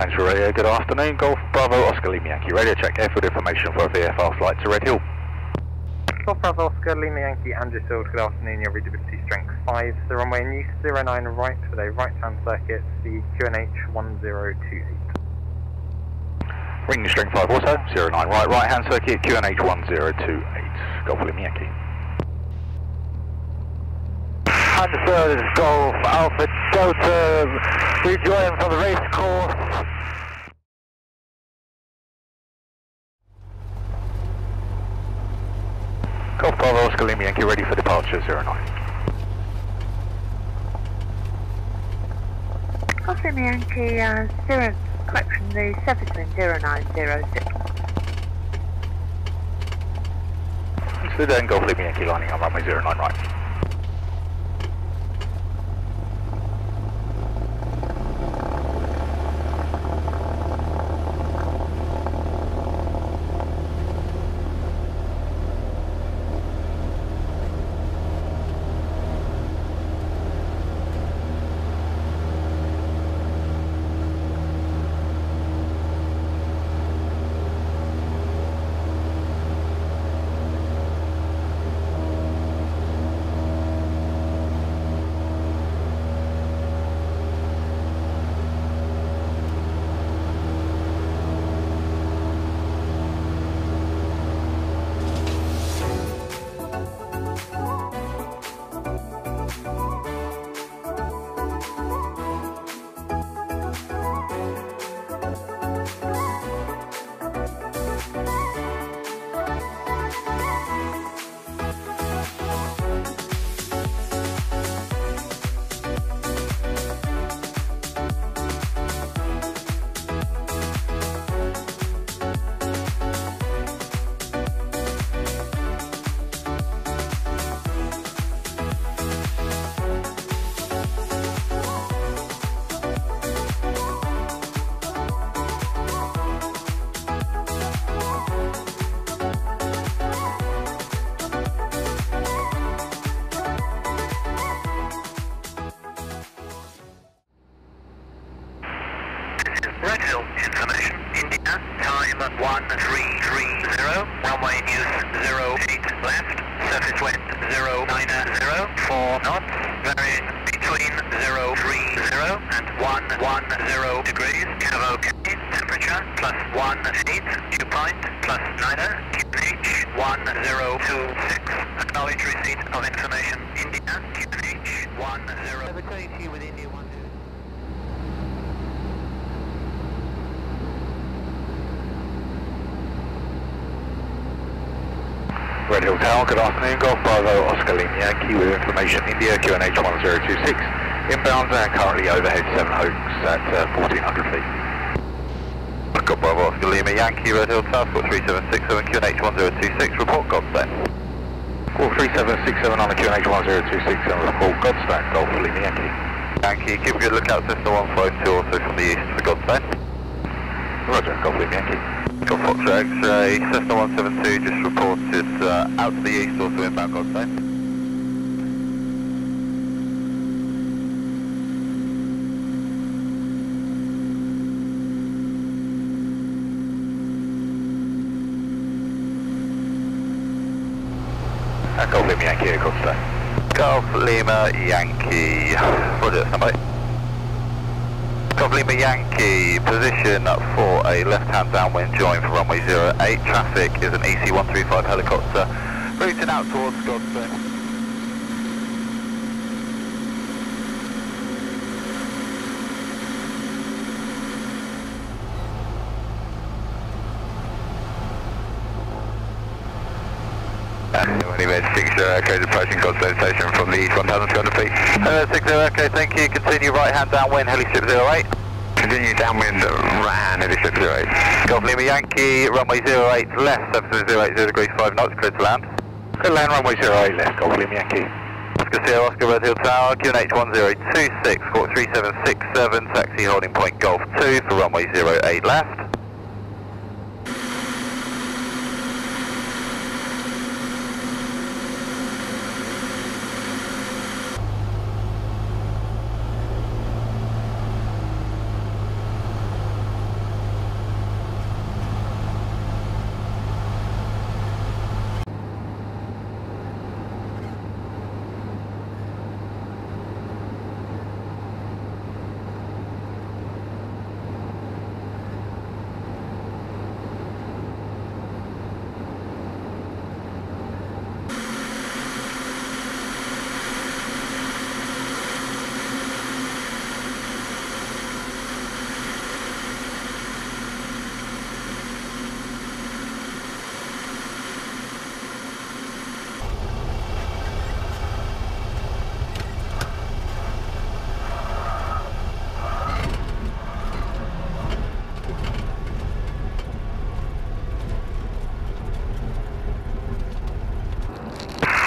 Actual radio, good afternoon. Golf Bravo Oscar Lima Yankee. Radio check airfield information for a VFR flight to Redhill. Golf Bravo Oscar Lima Yankee Andrewsfield, good afternoon. Your readability strength 5. The runway in use 09 right with a right hand circuit, the QNH 1028. Ring strength 5 also, 09 right, right hand circuit, QNH 1028. Golf Lima Yankee. Understood, is Golf Alpha Delta, rejoin from the race course. Golf Bravo Oscar Lima Yankee ready for departure 09. Golf Lima Yankee, uh, zero, correction, the surface wind 0906. So then Golf Lima Yankee lining on runway 09 right. 1330, runway in use 08 left, surface wind 090, 4 knots, varying between 030 and 110 degrees, CAVOK, temperature plus 18, dew point plus 90, QNH 1026, acknowledge receipt of information, India, QNH 10. Returning to you with India Redhill Tower, good afternoon. Golf Bravo Oscar Lima Yankee with information India QNH 1026. Inbound and currently overhead Sevenoaks at uh, 1400 feet. Golf Bravo Oscar Lima Yankee, Redhill Tower, 3767, QNH 1026, report Godstone. Call 3767 on the QNH 1026 and report Godstone, Golf Lima Yankee. Yankee, keep a good lookout, Cessna 152, also from the east for Godstone. Roger, Golf Lima Yankee. Golf Foxtrot X-ray, Cessna 172 just reported uh, out to the east, also inbound Godstone. Uh, Golf Lima Yankee, Godstone. Golf Lima Yankee, Roger, standby. Golf Lima Yankee, position for a left-hand downwind join for runway 08. Traffic is an EC-135 helicopter routing out towards Godstone. Anyway, 60 Echo approaching Godstone Station from the east 1,200 feet. Uh, 60 Echo, thank you. Continue right hand downwind, helistrip 08. Continue downwind, right hand, helistrip 08. Golf Lima Yankee, runway 08 left, surface 080 degrees 5 knots, clear to land. Good land, runway 08 left, Golf Lima Yankee. Oscar Sierra, Oscar Redhill Tower, QNH 1026, Court 3767, taxi holding point Golf 2 for runway 08 left.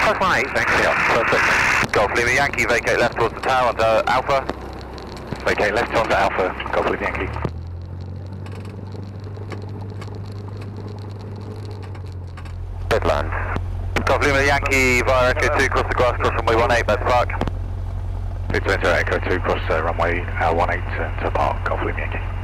Plus one eight, thanks, yeah, perfect. Golf Lima Yankee, vacate left towards the tower under Alpha. Vacate left onto Alpha, Golf Lima Yankee. Midland. Golf Lima Yankee via Echo 2 cross the grass cross runway 18, Beds Park. Enter Echo 2 cross uh, runway uh, 18 to park, Golf Lima Yankee.